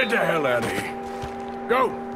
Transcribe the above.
Get the hell out of here. Go!